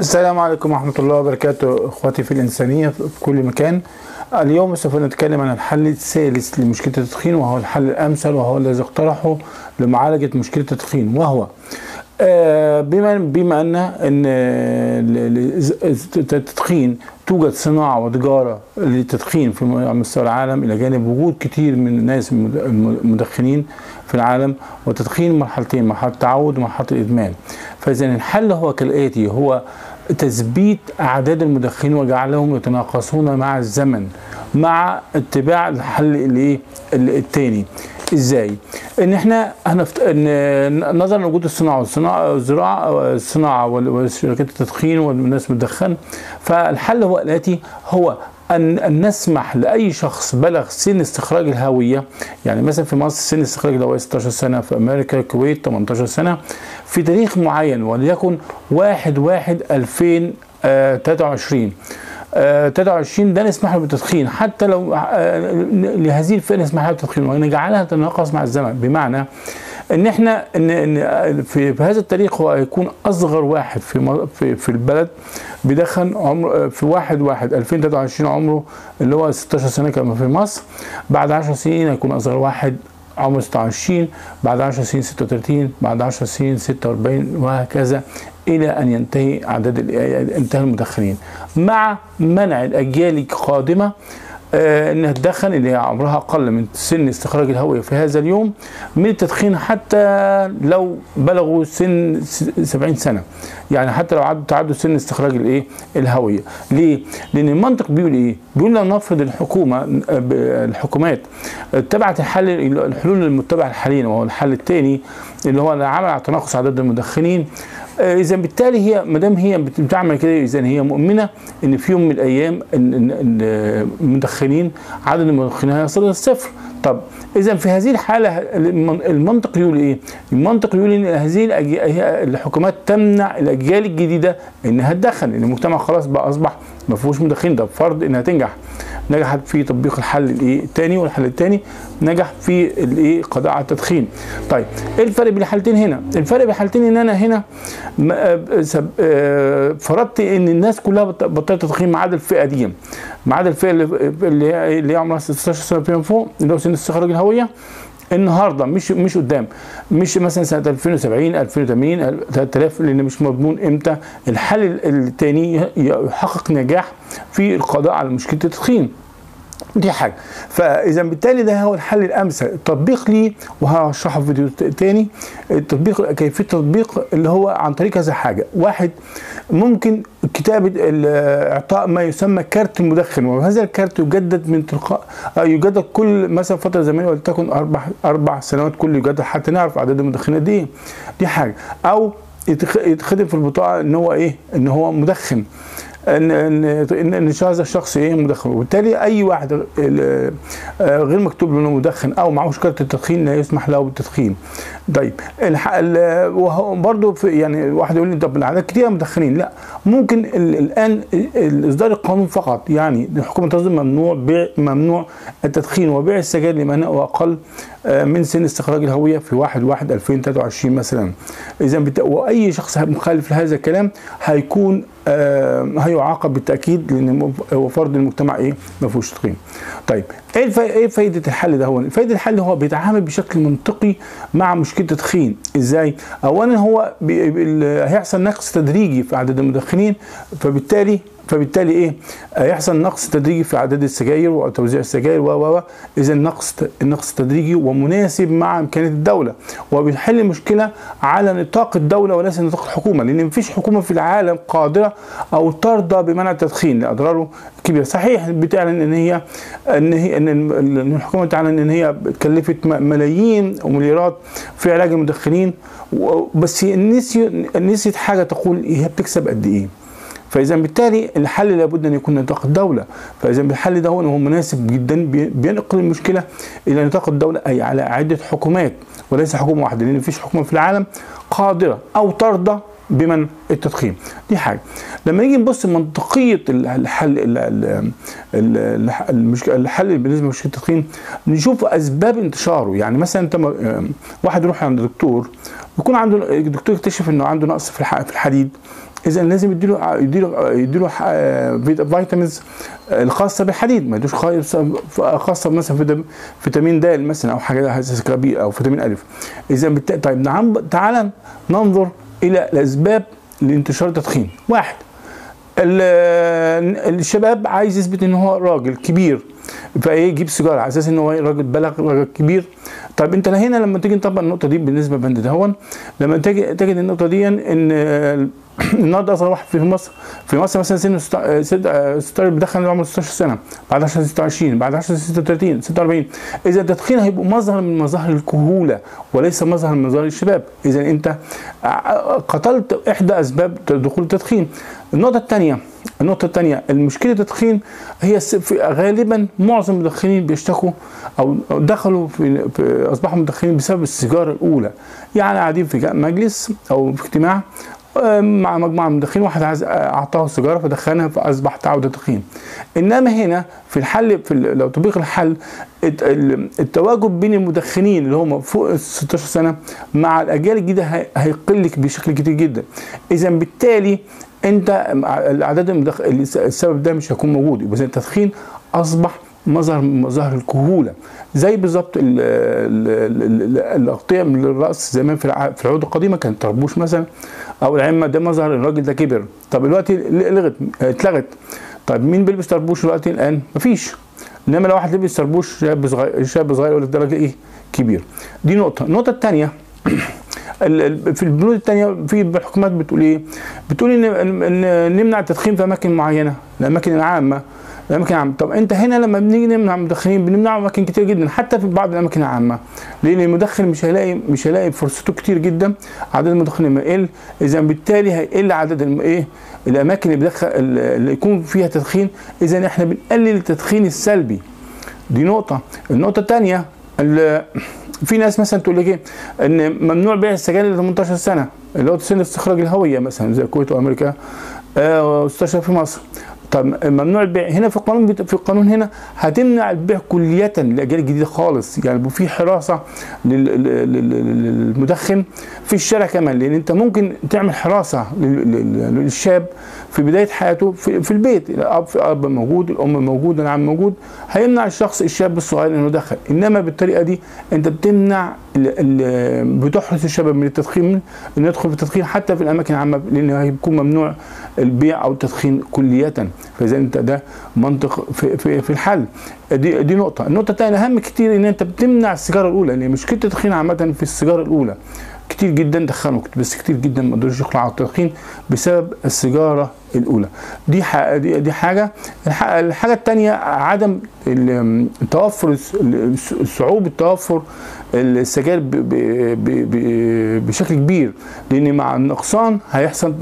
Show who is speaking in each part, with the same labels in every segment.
Speaker 1: السلام عليكم ورحمة الله وبركاته اخواتي في الإنسانية في كل مكان. اليوم سوف نتكلم عن الحل الثالث لمشكلة التدخين وهو الحل الأمثل وهو الذي اقترحه لمعالجة مشكلة التدخين وهو بما بما ان إن التدخين توجد صناعة وتجارة للتدخين في مستوى العالم إلى جانب وجود كتير من الناس المدخنين في العالم والتدخين مرحلتين مرحلة التعود ومرحلة الإدمان. فاذا الحل هو كالآتي هو تثبيت أعداد المدخنين وجعلهم يتناقصون مع الزمن مع اتباع الحل الإيه؟ الثاني إزاي؟ إن إحنا هنفت... إن نظرا لوجود الصناعة والصناعة الزراعة الصناعة وشركات التدخين والناس بتدخن فالحل هو الآتي هو أن, أن نسمح لأي شخص بلغ سن استخراج الهوية. يعني مثلا في مصر سن استخراج الهوية 16 سنة في أمريكا الكويت 18 سنة. في تاريخ معين وليكن 1 1 2023 آه 23 ده نسمح له بالتدخين. حتى لو آه لهذه الفئة نسمح لها بالتدخين. ونجعلها تتناقص مع الزمن. بمعنى إن إحنا إن في, هذا التاريخ هو هيكون أصغر واحد في في, في البلد بيدخن عمر في 1 1 2023 عمره اللي هو 16 سنة كما في مصر. بعد 10 سنين هيكون أصغر واحد. عمره 26 بعد 10 سنين 36 بعد 10 سنين 46 وهكذا إلى أن ينتهي عدد انتهى المدخنين. مع منع الأجيال القادمة إنها تدخن اللي هي عمرها أقل من سن استخراج الهوية. في هذا اليوم من التدخين حتى لو بلغوا سن 70 سنة. يعني حتى لو عدوا تعدوا سن استخراج الإيه؟ الهوية. ليه؟ لأن المنطق بيقول إيه؟ بيقول لو نفرض الحكومة الحكومات اتبعت الحل الحلول المتبعة حاليا وهو الحل الثاني اللي هو العمل على تناقص عدد المدخنين. اذا بالتالي هي ما دام هي بتعمل كده اذا هي مؤمنة إن في يوم من الأيام المدخنين عدد المدخنين هيصل للصفر طب اذا في هذه الحالة المنطق يقول إيه؟ المنطق يقول إن هذه الحكومات تمنع الأجيال الجديدة إنها تدخن لأن المجتمع خلاص بقى أصبح ما فيهوش مدخنين ده فرض إنها تنجح. نجحت في تطبيق الحل الإيه؟ الثاني والحل الثاني نجح في الإيه؟ قضاء على التدخين. طيب إيه الفرق بين الحالتين هنا؟ الفرق بين الحالتين إن أنا هنا فرضت إن الناس كلها بطلت تدخين ما عدا الفئة دي. ما عدا الفئة اللي هي اللي هي عمرها 16 سنة فيما فوق اللي هو سن استخراج الهوية النهارده مش مش قدام. مش مثلا سنة 2070 2080 3000 لأن مش مضمون إمتى. الحل الثاني يحقق نجاح في القضاء على مشكلة التدخين. دي حاجة. فإذا بالتالي ده هو الحل الأمثل. التطبيق ليه وهشرحه في فيديو تاني. التطبيق كيفية التطبيق اللي هو عن طريق كذا حاجة. واحد ممكن كتابة اعطاء ما يسمى كارت المدخن. وهذا الكارت يجدد من تلقاء يجدد كل مثلا فترة زمنية ولتكن أربع أربع سنوات كل يجدد حتى نعرف عدد المدخنات دي. دي حاجة. أو يتخدم في البطاقة إن هو إيه؟ إن هو مدخن. ان ان ان هذا الشخص إيه مدخن. وبالتالي أي واحد غير مكتوب له إنه مدخن أو معهوش كارت التدخين لا يسمح له بالتدخين. طيب وهو برضه يعني واحد يقول لي طب الاعداد كتير مدخنين. لا ممكن الآن إصدار القانون فقط. يعني الحكومة تصدر ممنوع بيع ممنوع التدخين وبيع السجاير لمن هو أقل من سن استخراج الهوية في 1 1 2023 مثلا. اذا. وأي شخص مخالف لهذا الكلام هيكون آه هيعاقب بالتأكيد لأن هو فرض المجتمع إيه ما فيهوش تدخين. طيب إيه. إيه فايده الحل ده هو؟ فايده الحل هو بيتعامل بشكل منطقي مع مشكلة التدخين، إزاي؟ اولا هو. هيحصل نقص تدريجي في عدد المدخنين فبالتالي فبالتالي إيه؟ هيحصل نقص تدريجي في اعداد السجاير وتوزيع السجاير و و إذا النقص النقص تدريجي ومناسب مع امكانيات الدولة وبيحل المشكلة على نطاق الدولة وليس نطاق الحكومة لأن مفيش حكومة في العالم قادرة أو ترضى بمنع التدخين لأضراره كبيرة. صحيح بتعلن إن هي إن هي إن الحكومة تعلن إن هي كلفت ملايين ومليارات في علاج المدخنين بس نسيت نسيت حاجة تقول هي بتكسب قد إيه. فإذا بالتالي الحل لابد أن يكون نطاق الدولة. فإذا بالحل ده هو مناسب جدا بينقل المشكلة إلى نطاق الدولة أي على عدة حكومات وليس حكومة واحدة لأن مفيش حكومة في العالم قادرة أو ترضى بمن التدخين دي حاجة. لما نيجي نبص منطقيه الحل الحل بالنسبة لمشكلة التدخين نشوف أسباب انتشاره. يعني مثلا أنت واحد يروح عند دكتور يكون عنده الدكتور يكتشف إنه عنده نقص في الحديد. اذا لازم يديله يديله يديله vitamins الخاصة بالحديد. ما يدوش خاصة مثلا فيتام- فيتامين د مثلا أو حاجة B أو فيتامين الف اذا. طيب نعم تعالى ننظر إلى الأسباب لانتشار التدخين. واحد ال- الشباب عايز يثبت إن هو راجل كبير فإيه يجيب سيجارة. على أساس إن هو راجل بلغ راجل كبير طيب انت هنا لما تيجي نطبق النقطة دي بالنسبة لبند دهون لما تجي تجد النقطه دي ان النهارده أصغر واحد في مصر في مصر مثلا سنه ست- آه، ست- آه، 16 بيدخن عمره 16 سنة بعد 10 26 بعد 10 36 46 إذا التدخين هيبقى مظهر من مظاهر الكهولة وليس مظهر من مظاهر الشباب. إذا أنت قتلت إحدى أسباب دخول التدخين. النقطة الثانية النقطة الثانية المشكلة التدخين هي غالبا معظم المدخنين بيشتكوا أو دخلوا في, أصبحوا مدخنين بسبب السيجارة الأولى. يعني قاعدين في مجلس أو في اجتماع مع مجموعة من المدخنين واحد عايز أعطاه سيجارة فدخنها فأصبح تعود التدخين إنما هنا في الحل في لو تطبيق الحل الت- ال- التواجد بين المدخنين اللي هم فوق ال 16 سنة مع الأجيال الجديدة هي- هيقل بشكل كتير جدا إذا بالتالي أنت الاعداد. السبب ده مش هيكون موجود يبقى التدخين أصبح مظهر من مظاهر الكهولة. زي بالظبط ال- ال- ال- ال- الأغطية من الرأس زمان في في العهود القديمة كانت طربوش مثلا أو العمة ده مظهر الراجل ده كبر. طب دلوقتي لغت اتلغت. طب مين بيلبس طربوش دلوقتي؟ الآن مفيش. إنما لو واحد لبس طربوش شاب صغير شاب صغير يقول لك إيه؟ كبير. دي نقطة. النقطة الثانية ال- ال- في البنود الثانية في الحكومات بتقول إيه؟ بتقول ان نمنع التدخين في أماكن معينة الأماكن العامة. الأماكن العامة. طب أنت هنا لما بنيجي نمنع المدخنين بنمنعه أماكن كتير جدا حتى في بعض الأماكن العامة. لأن المدخن مش هيلاقي مش هيلاقي فرصته كتير جدا عدد المدخنين ما يقل. اذا بالتالي هيقل عدد إيه؟ الأماكن اللي بيدخل اللي يكون فيها تدخين. اذا إحنا بنقلل التدخين السلبي. دي نقطة، النقطة الثانية ال- في ناس مثلا تقول لك إيه؟ إن ممنوع بيع السجاير ل 18 سنة. اللي هو سن استخراج الهوية مثلا زي الكويت وأمريكا. آه، و16 في مصر. طب ممنوع البيع هنا في القانون في القانون هنا هتمنع البيع كلية للاجيال الجديدة خالص. يعني في لل- للمدخن في الشارع كمان لأن أنت ممكن تعمل لل- للشاب في بداية حياته في, البيت. الأب في أب موجود الأم موجود العم موجود هيمنع الشخص الشاب الصغير إنه يدخن. إنما بالطريقة دي أنت بتمنع بتحرس الشباب من التدخين إنه يدخل في التدخين حتى في الأماكن العامة لأن هيكون ممنوع البيع أو التدخين كلية فإذا أنت ده منطق في, في, في الحل. دي دي نقطة. النقطة الثانية أهم كتير إن أنت بتمنع السيجارة الأولى لأن مشكلة التدخين عامة في السيجارة الأولى. كتير جدا دخنوا بس كتير جدا ما قدروش يخلعوا على التدخين بسبب السيجارة الأولى. دي دي, دي حاجة. الح- الحاجة الثانية عدم ال- توفر الس- الس- صعوبه توفر السجاير بشكل كبير لأن مع النقصان هيحصل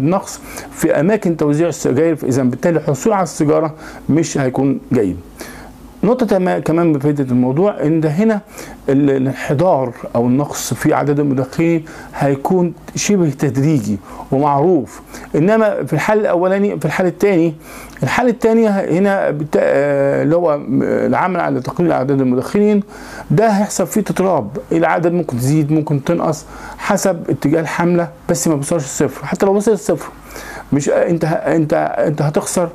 Speaker 1: نقص في أماكن توزيع السجاير إذا بالتالي الحصول على السيجارة مش هيكون جيد. نقطة كمان بفائدة الموضوع إن ده هنا ال- الانحدار أو النقص في عدد المدخنين هيكون شبه تدريجي ومعروف. إنما في الحل الأولاني في الحل الثاني الحل الثاني هنا آه، اللي هو العمل على تقليل اعداد المدخنين ده هيحصل فيه تتراب العدد ممكن تزيد ممكن تنقص حسب اتجاه الحملة بس ما بيوصلش الصفر حتى لو وصل الصفر مش أنت أنت أنت هتخسر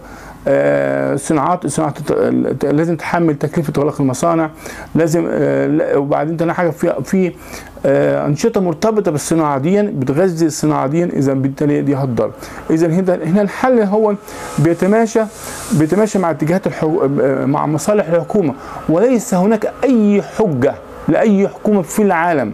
Speaker 1: صناعات صناعات الت- لازم تحمل تكلفة اغلاق المصانع لازم آه، وبعدين تاني حاجة في في آه، أنشطة مرتبطة بالصناعة دي بتغذي الصناعة دي إذا بالتالي دي هتضر إذا هنا الحل هو بيتماشى بيتماشى مع اتجاهات. آه، مع مصالح الحكومة وليس هناك أي حجة لأي حكومة في العالم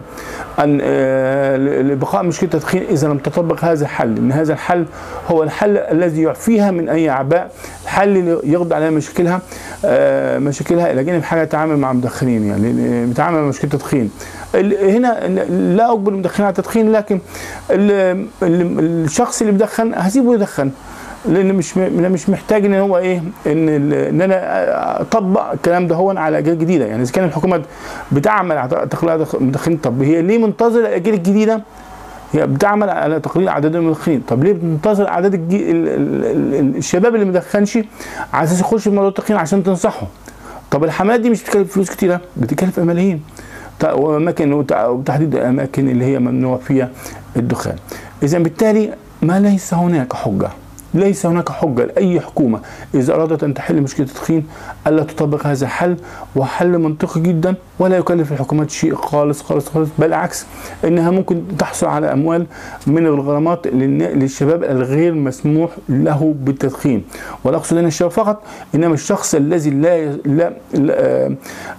Speaker 1: أن آه، لبقاء مشكلة التدخين إذا لم تطبق هذا الحل. إن هذا الحل هو الحل الذي يعفيها من أي أعباء الحل اللي يقضي عليها مشاكلها آه، مشاكلها إلى جانب حاجة تتعامل مع المدخنين يعني بتعامل مع مشكلة التدخين. ال- هنا لا أجبر المدخنين على التدخين لكن ال- ال- الشخص اللي بيدخن هسيبه يدخن. لأن مش مش محتاج إن هو إيه إن إن أنا أطبق الكلام ده هو على أجيال جديدة. يعني إذا كان الحكومة بتعمل على تقليل المدخنين طب هي ليه منتظره الأجيال الجديدة؟ هي بتعمل على تقليل أعداد المدخنين. طب ليه بتنتظر أعداد. الشباب اللي مدخنش على أساس يخش في موضوع التدخين عشان تنصحه طب الحملات دي مش بتكلف فلوس كتيرة بتكلف ملايين وأماكن وت- وتحديد الاماكن اللي هي ممنوع فيها الدخان. إذا بالتالي ما ليس هناك حجة. ليس هناك حجة لأي حكومة. إذا أرادت أن تحل مشكلة التدخين ألا تطبق هذا الحل؟ وحل منطقي جدا ولا يكلف الحكومات شيء خالص خالص خالص بالعكس إنها ممكن تحصل على أموال من الغرامات للشباب الغير مسموح له بالتدخين. ولا أقصد هنا الشباب فقط إنما الشخص الذي لا لا لا,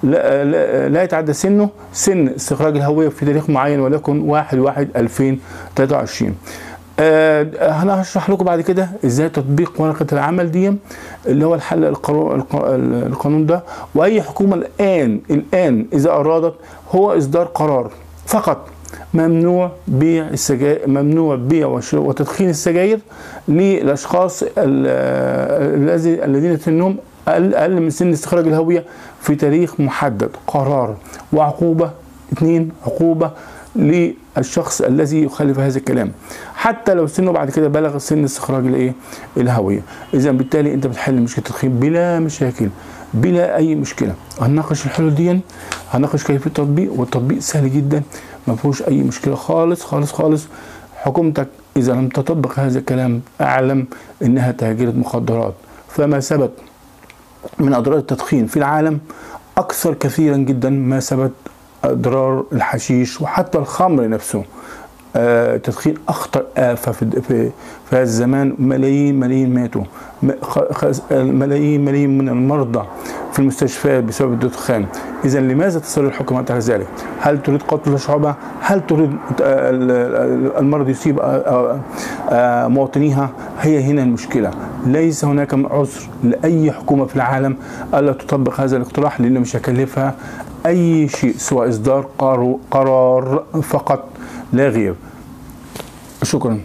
Speaker 1: لا, لا, لا يتعدى سنه سن استخراج الهوية في تاريخ معين وليكن 1 1 2023 آه، أنا هشرح لكم بعد كده إزاي تطبيق ورقة العمل دي اللي هو الحل القانون ده؟ وأي حكومة الآن الآن إذا أرادت هو إصدار قرار فقط ممنوع بيع السجاير ممنوع بيع وتدخين السجاير للأشخاص ال- الذي الذين سنهم أقل من سن استخراج الهوية في تاريخ محدد. قرار. وعقوبة. اثنين عقوبة. للشخص الذي يخالف هذا الكلام. حتى لو سنه بعد كده بلغ سن استخراج الإيه؟ الهوية. إذا بالتالي أنت بتحل مشكلة التدخين بلا مشاكل بلا أي مشكلة. هنناقش الحلول دي هنناقش كيفية التطبيق والتطبيق سهل جدا ما فيهوش أي مشكلة خالص خالص خالص. حكومتك إذا لم تطبق هذا الكلام أعلم إنها تاجره مخدرات. فما ثبت من أضرار التدخين في العالم أكثر كثيرا جدا ما ثبت أضرار الحشيش وحتى الخمر نفسه. آه، التدخين أخطر آفة في في هذا الزمان. ملايين ملايين ماتوا. ملايين ملايين من المرضى في المستشفيات بسبب الدخان. إذا لماذا تصر الحكومات على ذلك؟ هل تريد قتل شعوبها هل تريد ال- ال- المرض يصيب آه، آه، مواطنيها؟ هي هنا المشكلة. ليس هناك عذر لأي حكومة في العالم ألا تطبق هذا الاقتراح لأنه مش هيكلفها أي شيء سوى قرار- قرار فقط لا غير. شكرا.